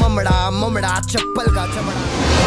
ममड़ा ममड़ा चप्पल का चमड़ा